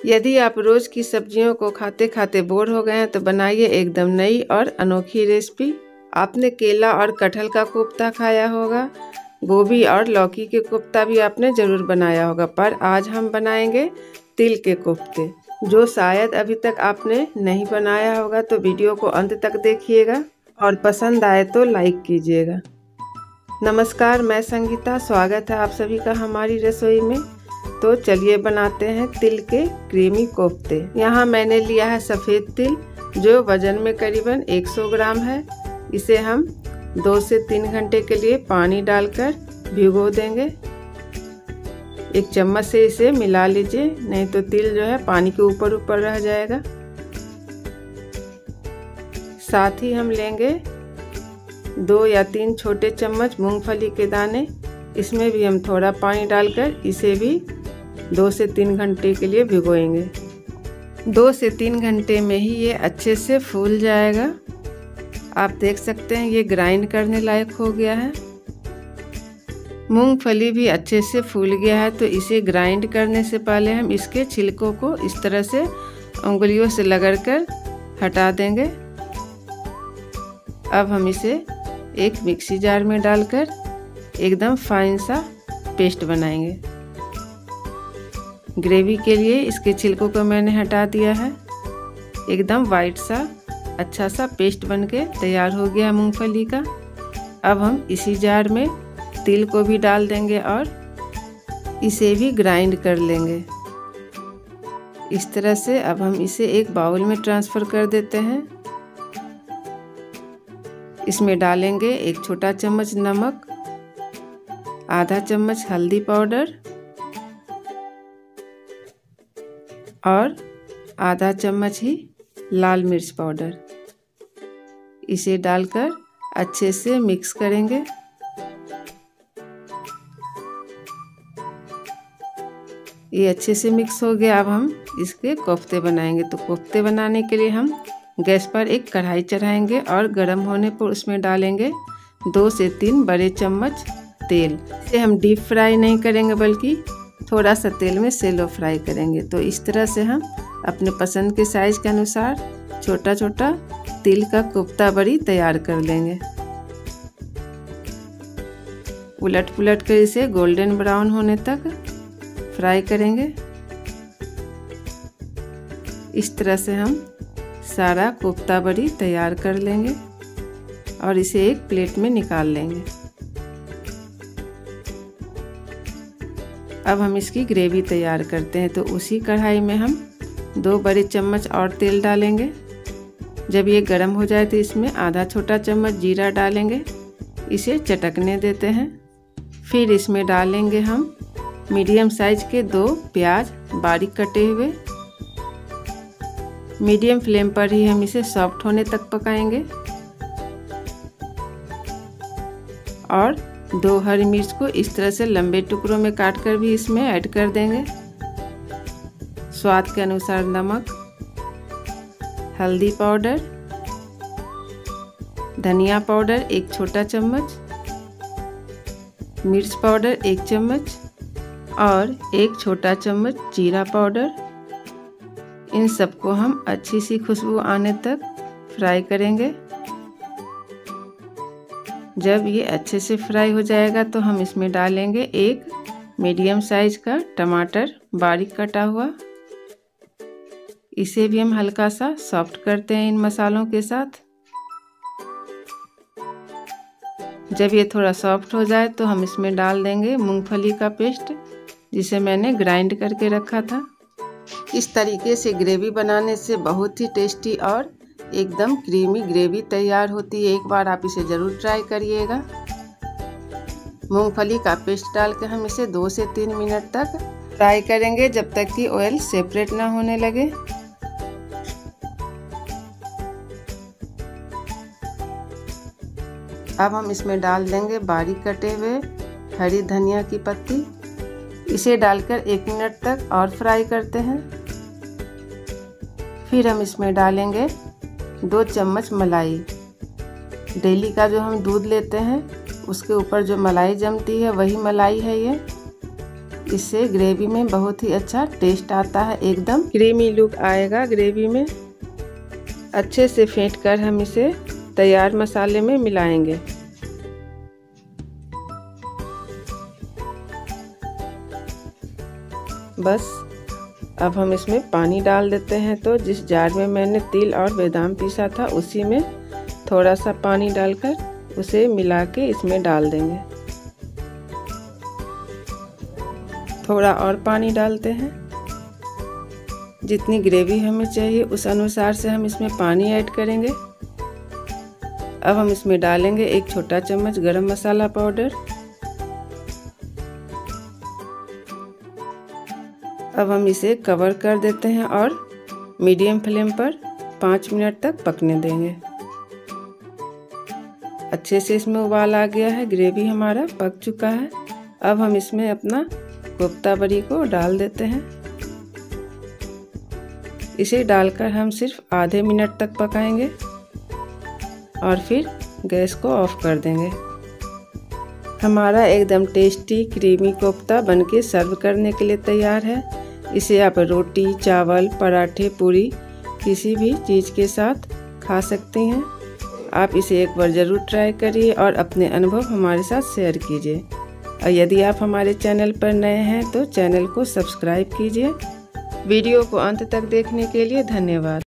यदि आप रोज़ की सब्जियों को खाते खाते बोर हो गए हैं तो बनाइए एकदम नई और अनोखी रेसिपी। आपने केला और कटहल का कोफ्ता खाया होगा। गोभी और लौकी के कोफ्ता भी आपने ज़रूर बनाया होगा, पर आज हम बनाएँगे तिल के कोफ्ते, जो शायद अभी तक आपने नहीं बनाया होगा तो वीडियो को अंत तक देखिएगा और पसंद आए तो लाइक कीजिएगा। नमस्कार, मैं संगीता, स्वागत है आप सभी का हमारी रसोई में। तो चलिए बनाते हैं तिल के क्रीमी कोफ्ते। यहाँ मैंने लिया है सफ़ेद तिल, जो वज़न में करीबन 100 ग्राम है। इसे हम दो से तीन घंटे के लिए पानी डालकर भिगो देंगे। एक चम्मच से इसे मिला लीजिए, नहीं तो तिल जो है पानी के ऊपर ऊपर रह जाएगा। साथ ही हम लेंगे दो या तीन छोटे चम्मच मूंगफली के दाने। इसमें भी हम थोड़ा पानी डालकर इसे भी दो से तीन घंटे के लिए भिगोएँगे। दो से तीन घंटे में ही ये अच्छे से फूल जाएगा। आप देख सकते हैं ये ग्राइंड करने लायक हो गया है। मूंगफली भी अच्छे से फूल गया है तो इसे ग्राइंड करने से पहले हम इसके छिलकों को इस तरह से उंगलियों से लगड़ कर हटा देंगे। अब हम इसे एक मिक्सी जार में डालकर एकदम फाइन सा पेस्ट बनाएँगे। ग्रेवी के लिए इसके छिलकों को मैंने हटा दिया है। एकदम वाइट सा अच्छा सा पेस्ट बन के तैयार हो गया मूंगफली का। अब हम इसी जार में तिल को भी डाल देंगे और इसे भी ग्राइंड कर लेंगे। इस तरह से अब हम इसे एक बाउल में ट्रांसफ़र कर देते हैं। इसमें डालेंगे एक छोटा चम्मच नमक, आधा चम्मच हल्दी पाउडर और आधा चम्मच ही लाल मिर्च पाउडर। इसे डालकर अच्छे से मिक्स करेंगे। ये अच्छे से मिक्स हो गया। अब हम इसके कोफ्ते बनाएँगे। तो कोफ्ते बनाने के लिए हम गैस पर एक कढ़ाई चढ़ाएँगे और गर्म होने पर उसमें डालेंगे दो से तीन बड़े चम्मच तेल। इसे हम डीप फ्राई नहीं करेंगे, बल्कि थोड़ा सा तेल में सेलो फ्राई करेंगे। तो इस तरह से हम अपने पसंद के साइज़ के अनुसार छोटा छोटा तिल का कोफ्ता बड़ी तैयार कर लेंगे। उलट पुलट कर इसे गोल्डन ब्राउन होने तक फ्राई करेंगे। इस तरह से हम सारा कोफ्ता बड़ी तैयार कर लेंगे और इसे एक प्लेट में निकाल लेंगे। अब हम इसकी ग्रेवी तैयार करते हैं तो उसी कढ़ाई में हम दो बड़े चम्मच और तेल डालेंगे। जब ये गर्म हो जाए तो इसमें आधा छोटा चम्मच जीरा डालेंगे। इसे चटकने देते हैं। फिर इसमें डालेंगे हम मीडियम साइज़ के दो प्याज बारीक कटे हुए। मीडियम फ्लेम पर ही हम इसे सॉफ्ट होने तक पकाएँगे। और दो हरी मिर्च को इस तरह से लंबे टुकड़ों में काट कर भी इसमें ऐड कर देंगे। स्वाद के अनुसार नमक, हल्दी पाउडर, धनिया पाउडर एक छोटा चम्मच, मिर्च पाउडर एक चम्मच और एक छोटा चम्मच जीरा पाउडर। इन सबको हम अच्छी सी खुशबू आने तक फ्राई करेंगे। जब ये अच्छे से फ्राई हो जाएगा तो हम इसमें डालेंगे एक मीडियम साइज़ का टमाटर बारीक कटा हुआ। इसे भी हम हल्का सा सॉफ्ट करते हैं इन मसालों के साथ। जब ये थोड़ा सॉफ्ट हो जाए तो हम इसमें डाल देंगे मूंगफली का पेस्ट, जिसे मैंने ग्राइंड करके रखा था। इस तरीके से ग्रेवी बनाने से बहुत ही टेस्टी और एकदम क्रीमी ग्रेवी तैयार होती है। एक बार आप इसे ज़रूर ट्राई करिएगा। मूंगफली का पेस्ट डाल के हम इसे दो से तीन मिनट तक फ्राई करेंगे जब तक कि ऑयल सेपरेट ना होने लगे। अब हम इसमें डाल देंगे बारीक कटे हुए हरी धनिया की पत्ती। इसे डालकर एक मिनट तक और फ्राई करते हैं। फिर हम इसमें डालेंगे दो चम्मच मलाई। डेली का जो हम दूध लेते हैं, उसके ऊपर जो मलाई जमती है, वही मलाई है ये। इससे ग्रेवी में बहुत ही अच्छा टेस्ट आता है एकदम। क्रीमी लुक आएगा ग्रेवी में। अच्छे से फेंट कर हम इसे तैयार मसाले में मिलाएँगे। बस अब हम इसमें पानी डाल देते हैं तो जिस जार में मैंने तिल और बादाम पीसा था, उसी में थोड़ा सा पानी डालकर उसे मिला के इसमें डाल देंगे। थोड़ा और पानी डालते हैं। जितनी ग्रेवी हमें चाहिए, उस अनुसार से हम इसमें पानी ऐड करेंगे। अब हम इसमें डालेंगे एक छोटा चम्मच गरम मसाला पाउडर। अब हम इसे कवर कर देते हैं और मीडियम फ्लेम पर पाँच मिनट तक पकने देंगे। अच्छे से इसमें उबाल आ गया है ग्रेवी हमारा पक चुका है। अब हम इसमें अपना कोफ्ता बड़ी को डाल देते हैं। इसे डालकर हम सिर्फ़ आधे मिनट तक पकाएँगे और फिर गैस को ऑफ़ कर देंगे। हमारा एकदम टेस्टी क्रीमी कोफ्ता बनके सर्व करने के लिए तैयार है। इसे आप रोटी, चावल, पराठे, पूरी किसी भी चीज़ के साथ खा सकते हैं। आप इसे एक बार ज़रूर ट्राई करिए और अपने अनुभव हमारे साथ शेयर कीजिए। और यदि आप हमारे चैनल पर नए हैं तो चैनल को सब्सक्राइब कीजिए। वीडियो को अंत तक देखने के लिए धन्यवाद।